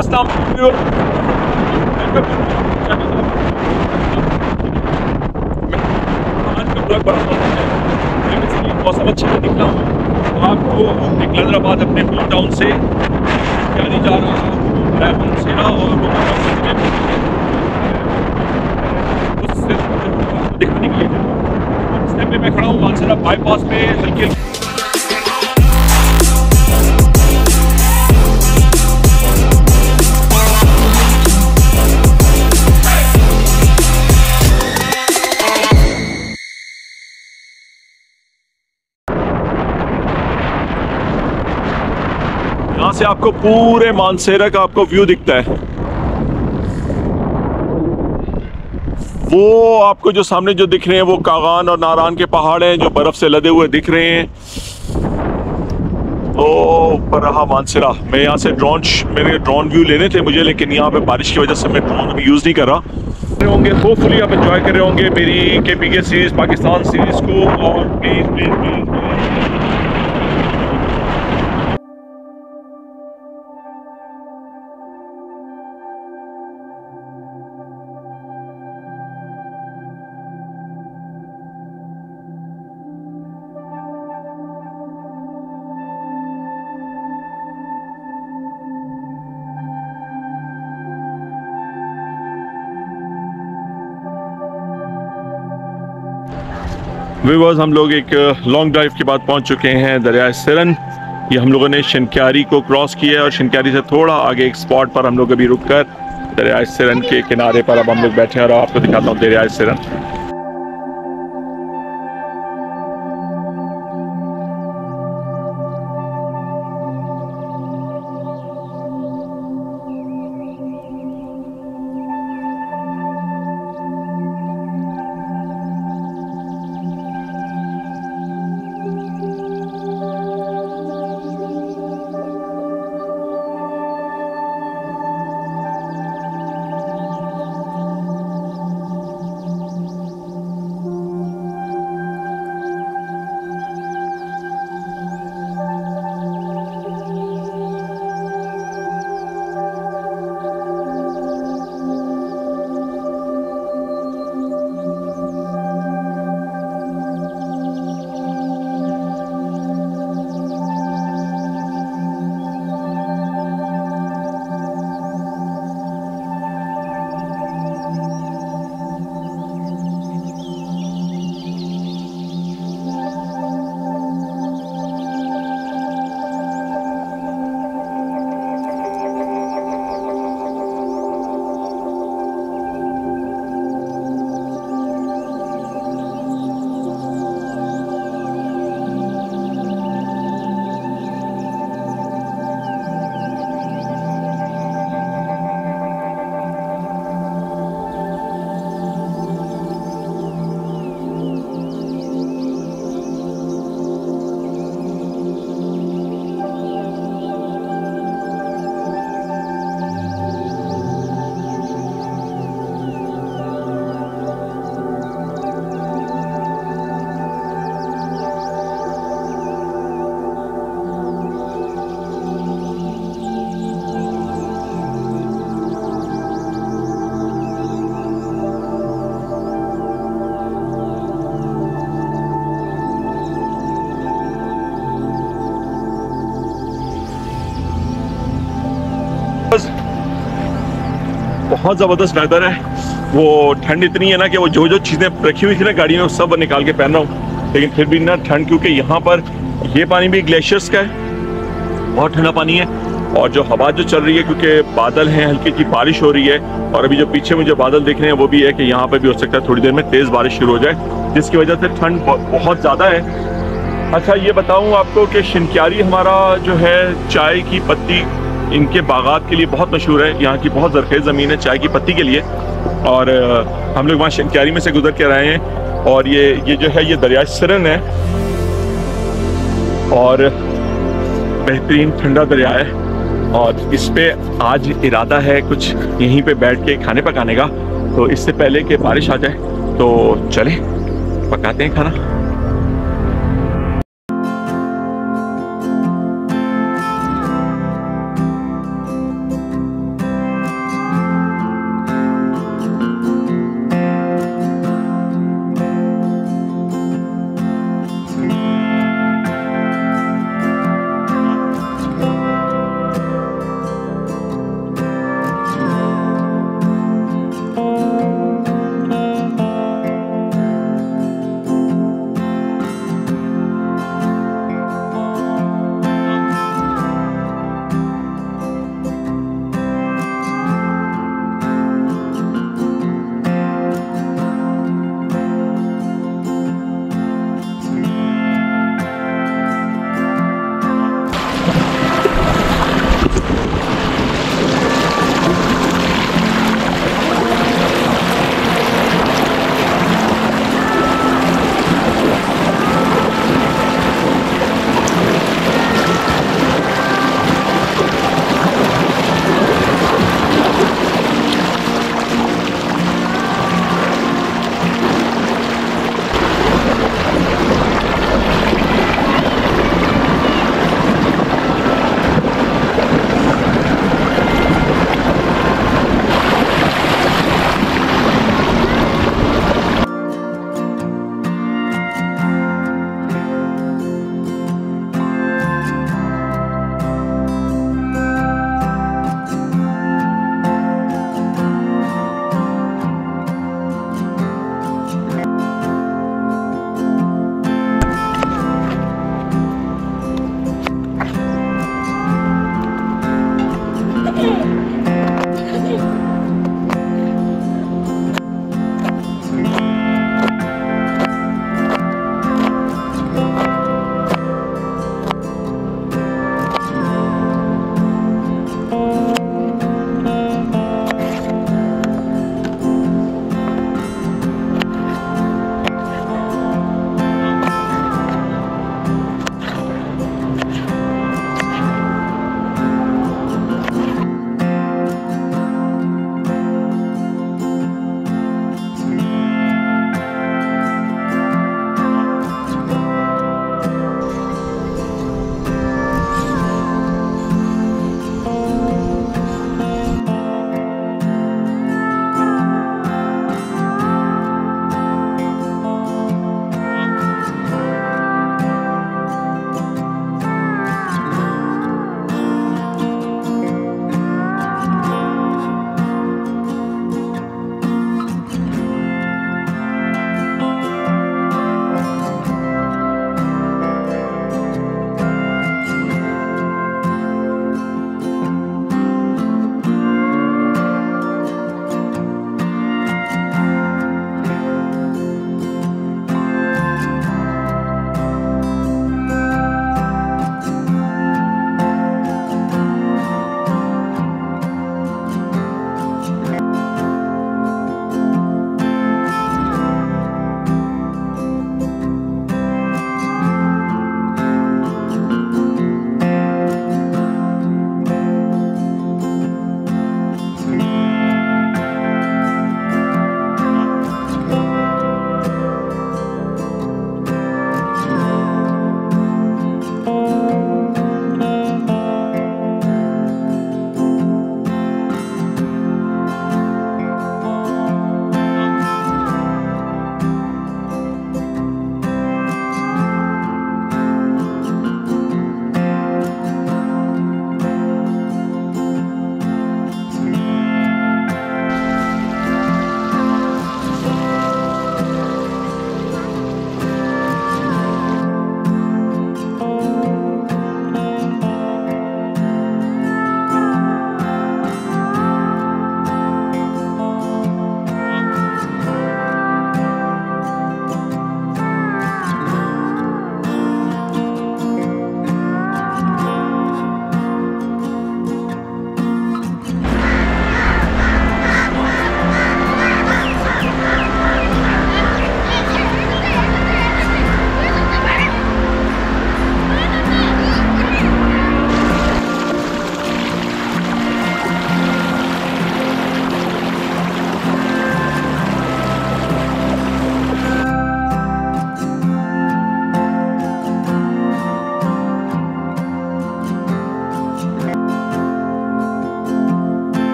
अस्सलाम मौसम अच्छा है निकला हूँ तो आपको निकलंदराबाद अपने होम टाउन से जाने जा रहा हूँ रायपुर से और दिखाने के लिए मैं खड़ा हूँ मानसरा बाईपास पे हल्की से आपको पूरे मानसेरा का आपको व्यू दिखता है। वो आपको जो सामने जो दिख रहे हैं, वो कागान और नारान के पहाड़ हैं, जो बर्फ़ से लदे हुए दिख रहे हैं। तो ऊपर रहा मानसेरा। मैं यहाँ से ड्रोन मेरे ड्रोन व्यू लेने थे मुझे, लेकिन यहाँ पे बारिश की वजह से मैं ड्रोन अभी यूज़ नहीं कर रहा। होंगे होपफुली आप एंजॉय कर रहे होंगे मेरी के पी के सीरीज़ पाकिस्तान सीरीज़ को। और प्लीज़ प्लीज़ प्लीज़ विवर्स हम लोग एक लॉन्ग ड्राइव के बाद पहुँच चुके हैं दरिया सरन। ये हम लोगों ने शिनक्यारी को क्रॉस किया है और शिनक्यारी से थोड़ा आगे एक स्पॉट पर हम लोग अभी रुक कर दरिया सरन के किनारे पर अब हम लोग बैठे हैं और आपको दिखाता हूँ दरिया सिरन। बहुत ज़बरदस्त वेदर है। वो ठंड इतनी है ना कि वो जो जो चीज़ें रखी हुई थी ना गाड़ी में, वो सब निकाल के पहन रहा हूँ। लेकिन फिर भी ना ठंड, क्योंकि यहाँ पर ये पानी भी ग्लेशियर्स का है। बहुत ठंडा पानी है। और जो हवा जो चल रही है, क्योंकि बादल हैं, हल्की की बारिश हो रही है, और अभी जो पीछे मुझे बादल दिख रहे हैं, वो भी है कि यहाँ पर भी हो सकता है थोड़ी देर में तेज़ बारिश शुरू हो जाए, जिसकी वजह से ठंड बहुत ज़्यादा है। अच्छा ये बताऊँ आपको कि शिनक्यारी हमारा जो है चाय की पत्ती इनके बागात के लिए बहुत मशहूर है। यहाँ की बहुत जरखेज ज़मीन है, चाय की पत्ती के लिए। और हम लोग वहाँ शिनक्यारी में से गुजर कर आए हैं। और ये ये जो है, ये दरिया सरन है। और बेहतरीन ठंडा दरिया है। और इस पर आज इरादा है कुछ यहीं पे बैठ के खाने पकाने का। तो इससे पहले कि बारिश आ जाए तो चले, पकाते हैं खाना।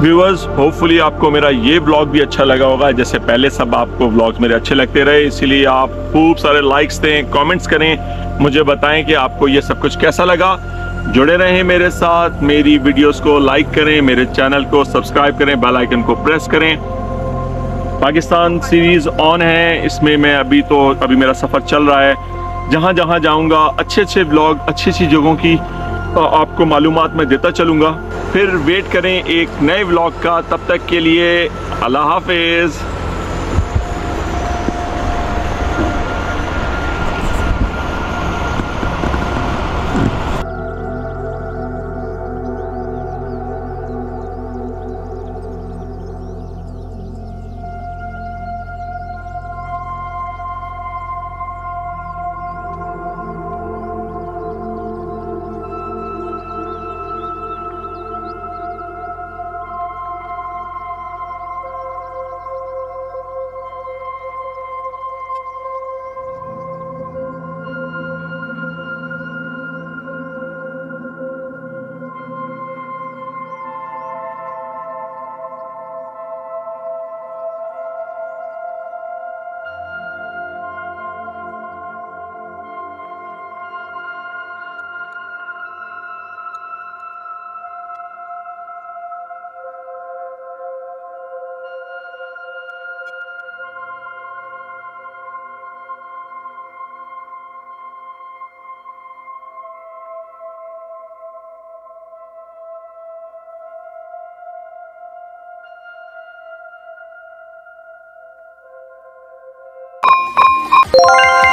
व्यूअर्स होपफुली आपको मेरा ये ब्लॉग भी अच्छा लगा होगा। जैसे पहले सब आपको ब्लॉग्स मेरे अच्छे लगते रहे, इसीलिए आप खूब सारे लाइक्स दें कमेंट्स करें। मुझे बताएँ कि आपको ये सब कुछ कैसा लगा। जुड़े रहें मेरे साथ, मेरी वीडियोस को लाइक करें, मेरे चैनल को सब्सक्राइब करें बेल आइकन को प्रेस करें। पाकिस्तान सीरीज़ ऑन है। इसमें मैं अभी तो अभी मेरा सफ़र चल रहा है। जहाँ जहाँ जाऊँगा अच्छे अच्छे ब्लॉग अच्छी अच्छी जगहों की आपको मालूमात मैं देता चलूँगा। फिर वेट करें एक नए ब्लॉग का तब तक के लिए अल्लाह हाफिज़। Bye.